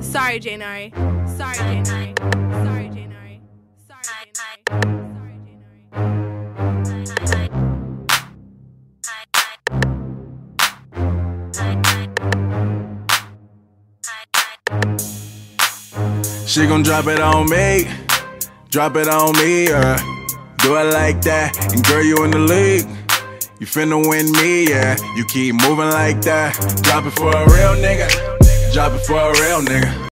Sorry, Janari. Sorry, Janari. Sorry, Janari. Sorry, Janari. She gon' drop it on me, drop it on me, yeah. Do it like that, and girl, you in the league. You finna win me, yeah. You keep moving like that. Drop it for a real nigga, drop it for a real nigga.